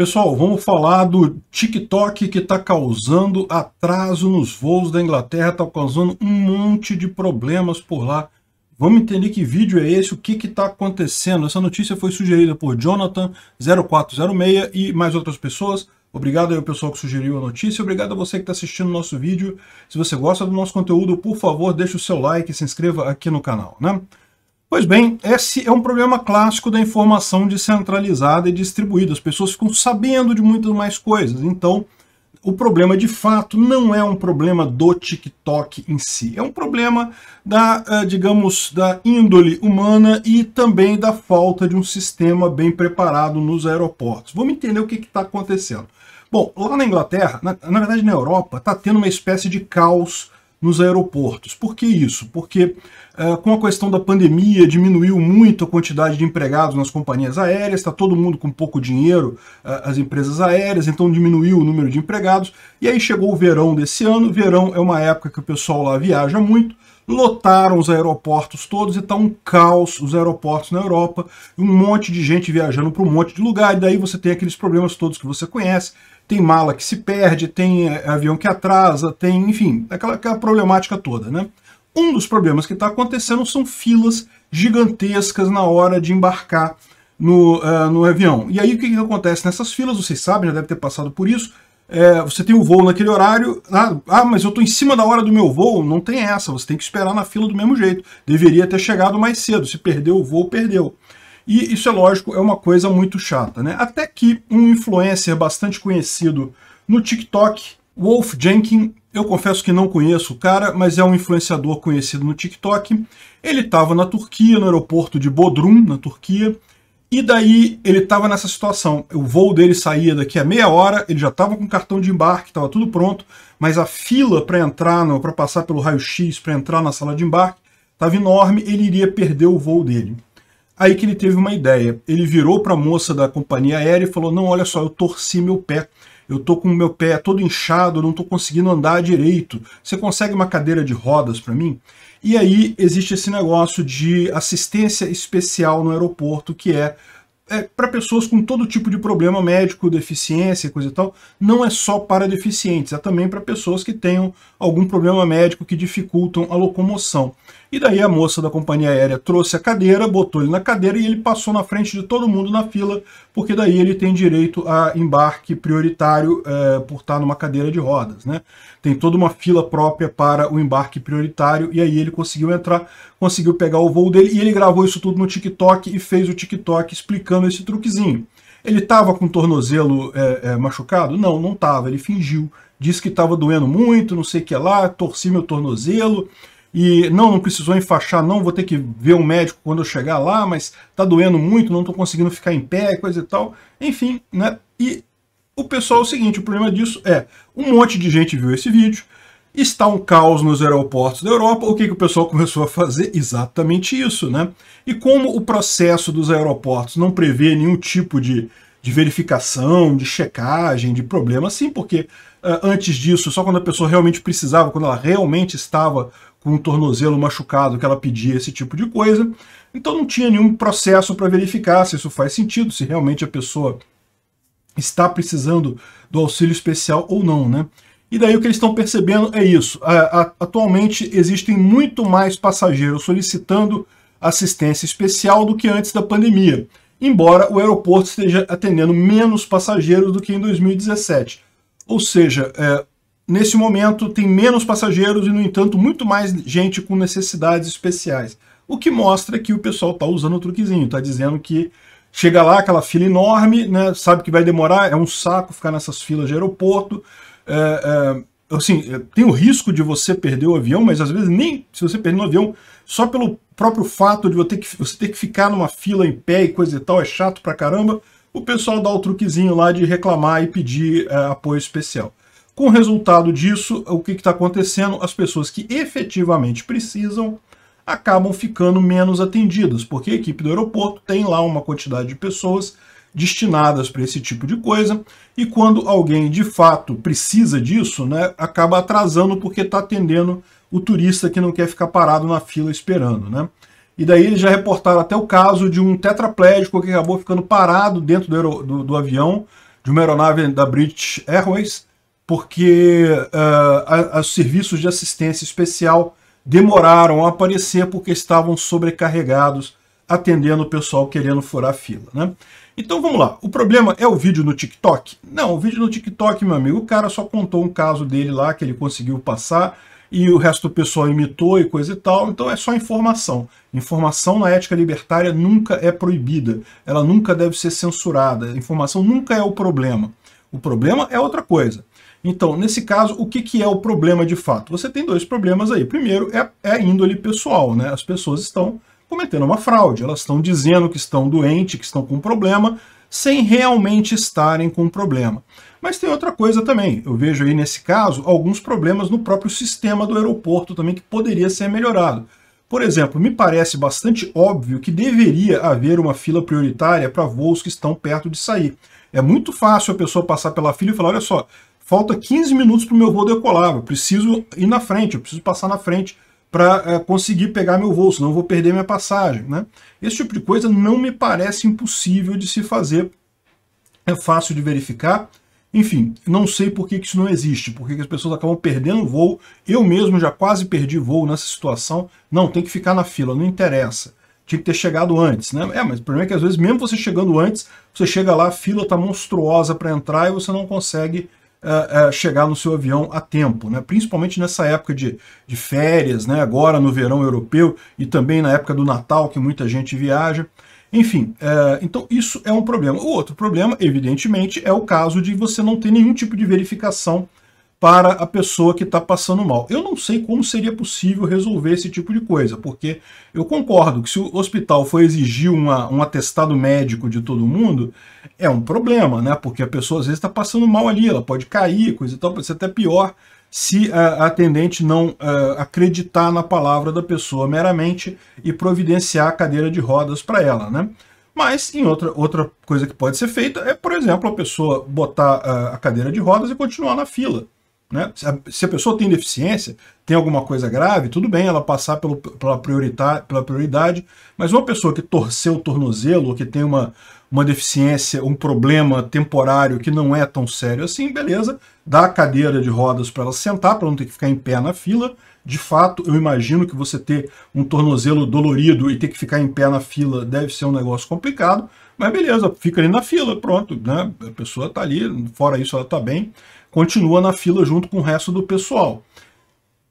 Pessoal, vamos falar do TikTok que está causando atraso nos voos da Inglaterra, está causando um monte de problemas por lá. Vamos entender que vídeo é esse, o que está acontecendo. Essa notícia foi sugerida por Jonathan0406 e mais outras pessoas. Obrigado ao pessoal que sugeriu a notícia, obrigado a você que está assistindo o nosso vídeo. Se você gosta do nosso conteúdo, por favor, deixe o seu like e se inscreva aqui no canal. Né? Pois bem, esse é um problema clássico da informação descentralizada e distribuída. As pessoas ficam sabendo de muitas mais coisas. Então, o problema de fato não é um problema do TikTok em si. É um problema da, eh, digamos, da índole humana e também da falta de um sistema bem preparado nos aeroportos. Vamos entender o que está acontecendo. Bom, lá na Inglaterra, na, na verdade na Europa, está tendo uma espécie de caos nos aeroportos. Por que isso? Porque uh, com a questão da pandemia diminuiu muito a quantidade de empregados nas companhias aéreas, está todo mundo com pouco dinheiro, uh, as empresas aéreas, então diminuiu o número de empregados. E aí chegou o verão desse ano, verão é uma época que o pessoal lá viaja muito, lotaram os aeroportos todos e está um caos os aeroportos na Europa, um monte de gente viajando para um monte de lugar, e daí você tem aqueles problemas todos que você conhece, tem mala que se perde, tem é, avião que atrasa, tem, enfim, aquela, aquela problemática toda, né? Um dos problemas que está acontecendo são filas gigantescas na hora de embarcar no, uh, no avião. E aí o que, que acontece nessas filas? Vocês sabem, já deve ter passado por isso. É, você tem o voo naquele horário, ah, ah mas eu estou em cima da hora do meu voo. Não tem essa, você tem que esperar na fila do mesmo jeito. Deveria ter chegado mais cedo. Se perdeu o voo, perdeu. E isso é lógico, é uma coisa muito chata, né? Até que um influencer bastante conhecido no TikTok, Wolf Jenkins, eu confesso que não conheço o cara, mas é um influenciador conhecido no TikTok. Ele estava na Turquia, no aeroporto de Bodrum, na Turquia, e daí ele estava nessa situação. O voo dele saía daqui a meia hora, ele já estava com cartão de embarque, estava tudo pronto, mas a fila para entrar, para passar pelo raio-x, para entrar na sala de embarque, estava enorme, ele iria perder o voo dele. Aí que ele teve uma ideia. Ele virou para a moça da companhia aérea e falou: Não, olha só, eu torci meu pé. Eu tô com o meu pé todo inchado, não tô conseguindo andar direito. Você consegue uma cadeira de rodas para mim? E aí existe esse negócio de assistência especial no aeroporto, que é é, para pessoas com todo tipo de problema médico, deficiência, coisa e tal, não é só para deficientes, é também para pessoas que tenham algum problema médico que dificultam a locomoção. E daí a moça da companhia aérea trouxe a cadeira, botou ele na cadeira e ele passou na frente de todo mundo na fila, porque daí ele tem direito a embarque prioritário é, por estar numa cadeira de rodas. Né? Tem toda uma fila própria para o embarque prioritário, e aí ele conseguiu entrar, conseguiu pegar o voo dele, e ele gravou isso tudo no TikTok e fez o TikTok explicando esse truquezinho. Ele estava com o tornozelo é, é, machucado? Não, não estava, ele fingiu. Disse que estava doendo muito, não sei o que lá, torci meu tornozelo, e não, não precisou enfaixar, não, vou ter que ver um médico quando eu chegar lá, mas tá doendo muito, não tô conseguindo ficar em pé, coisa e tal. Enfim, né? E o pessoal é o seguinte, o problema disso é, um monte de gente viu esse vídeo, está um caos nos aeroportos da Europa, o que, que o pessoal começou a fazer? Exatamente isso, né? E como o processo dos aeroportos não prevê nenhum tipo de, de verificação, de checagem, de problema, sim, porque uh, antes disso, só quando a pessoa realmente precisava, quando ela realmente estava com o tornozelo machucado que ela pedia esse tipo de coisa. Então não tinha nenhum processo para verificar se isso faz sentido, se realmente a pessoa está precisando do auxílio especial ou não, né? E daí o que eles estão percebendo é isso. Atualmente existem muito mais passageiros solicitando assistência especial do que antes da pandemia, embora o aeroporto esteja atendendo menos passageiros do que em 2017. Ou seja, é, nesse momento tem menos passageiros e, no entanto, muito mais gente com necessidades especiais. O que mostra que o pessoal está usando o truquezinho, está dizendo que chega lá aquela fila enorme, né, sabe que vai demorar, é um saco ficar nessas filas de aeroporto. É, é, assim, é, tem o risco de você perder o avião, mas às vezes nem se você perder o avião, só pelo próprio fato de você ter, que, você ter que ficar numa fila em pé e coisa e tal, é chato pra caramba, o pessoal dá o truquezinho lá de reclamar e pedir é, apoio especial. Com o resultado disso, o que está acontecendo? As pessoas que efetivamente precisam acabam ficando menos atendidas, porque a equipe do aeroporto tem lá uma quantidade de pessoas destinadas para esse tipo de coisa, e quando alguém de fato precisa disso, né, acaba atrasando porque está atendendo o turista que não quer ficar parado na fila esperando. Né? E daí eles já reportaram até o caso de um tetraplégico que acabou ficando parado dentro do, do, do avião, de uma aeronave da British Airways, porque uh, os serviços de assistência especial demoraram a aparecer porque estavam sobrecarregados atendendo o pessoal querendo furar fila, né? Então vamos lá, o problema é o vídeo no TikTok? Não, o vídeo no TikTok, meu amigo, o cara só contou um caso dele lá que ele conseguiu passar e o resto do pessoal imitou e coisa e tal, então é só informação. Informação na ética libertária nunca é proibida, ela nunca deve ser censurada, informação nunca é o problema. O problema é outra coisa. Então, nesse caso, o que, que é o problema de fato? Você tem dois problemas aí. Primeiro é, é a índole pessoal, né? As pessoas estão cometendo uma fraude. Elas estão dizendo que estão doentes, que estão com problema, sem realmente estarem com problema. Mas tem outra coisa também. Eu vejo aí, nesse caso, alguns problemas no próprio sistema do aeroporto também que poderia ser melhorado. Por exemplo, me parece bastante óbvio que deveria haver uma fila prioritária para voos que estão perto de sair. É muito fácil a pessoa passar pela fila e falar, olha só, falta 15 minutos para o meu voo decolar, eu preciso ir na frente, eu preciso passar na frente para é, conseguir pegar meu voo, senão eu vou perder minha passagem. Né? Esse tipo de coisa não me parece impossível de se fazer, é fácil de verificar. Enfim, não sei por que isso não existe, por que as pessoas acabam perdendo voo. Eu mesmo já quase perdi voo nessa situação. Não, tem que ficar na fila, não interessa. Tinha que ter chegado antes, né? É, mas o problema é que às vezes, mesmo você chegando antes, você chega lá, a fila está monstruosa para entrar e você não consegue uh, uh, chegar no seu avião a tempo, né? principalmente nessa época de, de férias, né? agora no verão europeu e também na época do Natal, que muita gente viaja. Enfim, uh, então isso é um problema. O outro problema, evidentemente, é o caso de você não ter nenhum tipo de verificação para a pessoa que está passando mal. Eu não sei como seria possível resolver esse tipo de coisa, porque eu concordo que se o hospital for exigir uma, um atestado médico de todo mundo, é um problema, né? Porque a pessoa às vezes está passando mal ali, ela pode cair, coisa e tal, pode ser até pior se a atendente não uh, acreditar na palavra da pessoa meramente e providenciar a cadeira de rodas para ela, né? Mas, em outra, outra coisa que pode ser feita é, por exemplo, a pessoa botar uh, a cadeira de rodas e continuar na fila. Né? Se, a, se, a, pessoa tem deficiência, tem alguma coisa grave, tudo bem ela passar pelo, pela, prioridade, pela prioridade, mas uma pessoa que torceu o tornozelo, ou que tem uma, uma deficiência, um problema temporário que não é tão sério assim, beleza, dá a cadeira de rodas para ela sentar, para não ter que ficar em pé na fila. De fato, eu imagino que você ter um tornozelo dolorido e ter que ficar em pé na fila deve ser um negócio complicado, mas beleza, fica ali na fila, pronto, né? A pessoa está ali, fora isso ela está bem continua na fila junto com o resto do pessoal.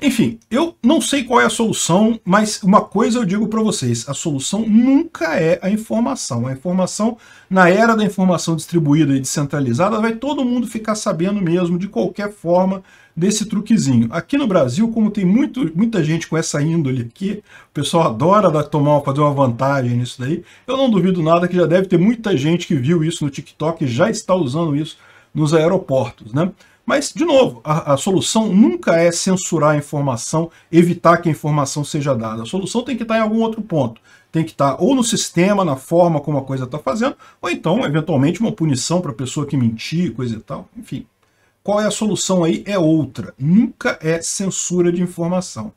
Enfim, eu não sei qual é a solução, mas uma coisa eu digo para vocês, a solução nunca é a informação. A informação, na era da informação distribuída e descentralizada, vai todo mundo ficar sabendo mesmo, de qualquer forma, desse truquezinho. Aqui no Brasil, como tem muito, muita gente com essa índole aqui, o pessoal adora tomar, fazer uma vantagem nisso daí, eu não duvido nada que já deve ter muita gente que viu isso no TikTok e já está usando isso nos aeroportos, né? Mas, de novo, a, a, solução nunca é censurar a informação, evitar que a informação seja dada. A solução tem que estar em algum outro ponto. Tem que estar ou no sistema, na forma como a coisa está fazendo, ou então, eventualmente, uma punição para a pessoa que mentir, coisa e tal. Enfim, qual é a solução aí? É outra. Nunca é censura de informação.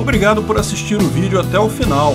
Obrigado por assistir o vídeo até o final.